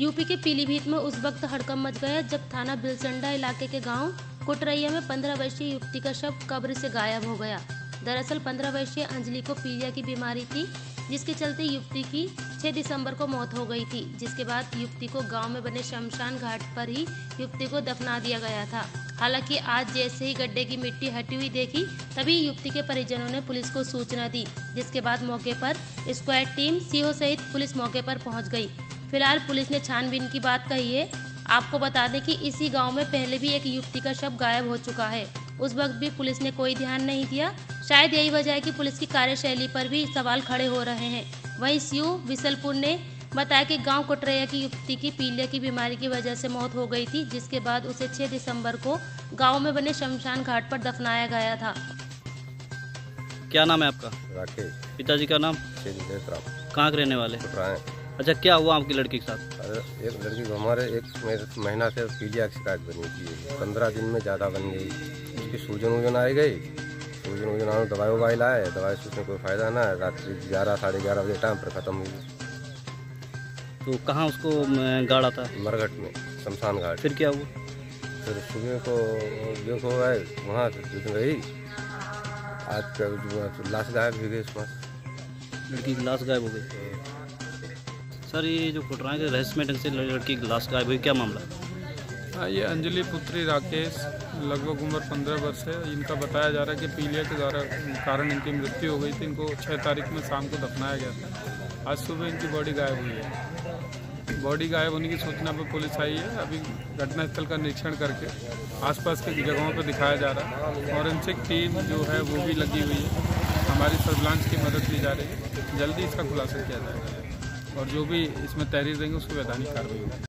UP के पीलीभीत में उस वक्त हड़कम मच गया जब थाना बिलसंडा इलाके के गाँव कुटरैया में पंद्रह वर्षीय युवती का शव कब्र से गायब हो गया। दरअसल पंद्रह वर्षीय अंजलि को पीलिया की बीमारी थी, जिसके चलते युवती की 6 दिसंबर को मौत हो गई थी, जिसके बाद युवती को गाँव में बने शमशान घाट पर ही युवती को दफना दिया गया था। हालाँकि आज जैसे ही गड्ढे की मिट्टी हटी हुई देखी, तभी युवती के परिजनों ने पुलिस को सूचना दी, जिसके बाद मौके पर स्क्वाड टीम, सीओ सहित पुलिस मौके पर पहुँच गई। फ़िलहाल पुलिस ने छानबीन की बात कही है। आपको बता दें कि इसी गाँव में पहले भी एक युवती का शव गायब हो चुका है। उस वक्त भी पुलिस ने कोई ध्यान नहीं दिया। शायद यही वजह है कि पुलिस की कार्यशैली पर भी सवाल खड़े हो रहे हैं। वहीं सीओ विसलपुर ने बताया कि गाँव कोटरैया की युवती की पीलिया की बीमारी की वजह से मौत हो गई थी जिसके बाद उसे 6 दिसंबर को गाँव में बने शमशान घाट पर दफनाया गया था। क्या नाम है आपका? राकेश। पिताजी का नाम? कहाँ के रहने वाले? अच्छा क्या हुआ आपकी लड़की के साथ? अरे एक लड़की को हमारे एक महीना से पीलिया की शिकायत बनी थी। पंद्रह दिन में ज़्यादा बन गई। उसकी सूजन वूजन आई गई। सूजन वूजन आने दवाई ववाई लाए। दवाई से उसमें कोई फ़ायदा ना है। रात्रि ग्यारह साढ़े ग्यारह बजे टाइम पर ख़त्म हुई। तो कहाँ उसको गाड़ा था मरघट में शमशान घाट। फिर क्या हुआ? फिर सुबह को देखो है वहाँ से रही आज लाश गायब हो गई उसमें लड़की की लाश गायब हो गई? सर, ये जो के रहस्यमय ढंग से लड़की लाश गायब हुई, क्या मामला? हाँ ये अंजलि पुत्री राकेश, लगभग उम्र पंद्रह वर्ष है। इनका बताया जा रहा है कि पीलिया के द्वारा कारण इनकी मृत्यु हो गई थी। इनको छः तारीख में शाम को दफनाया गया था। आज सुबह इनकी बॉडी गायब हुई है। बॉडी गायब होने की सूचना पर पुलिस आई है। अभी घटनास्थल का निरीक्षण करके आसपास के जगहों पर दिखाया जा रहा है। फॉरेंसिक टीम जो है, वो भी लगी हुई है। हमारी सर्विलांस की मदद ली जा रही है। जल्दी इसका खुलासा किया जाएगा। और जो भी इसमें तहरीर देंगे उसकी वैधानिक कार्रवाई होगी।